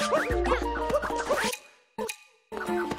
Oh, my God.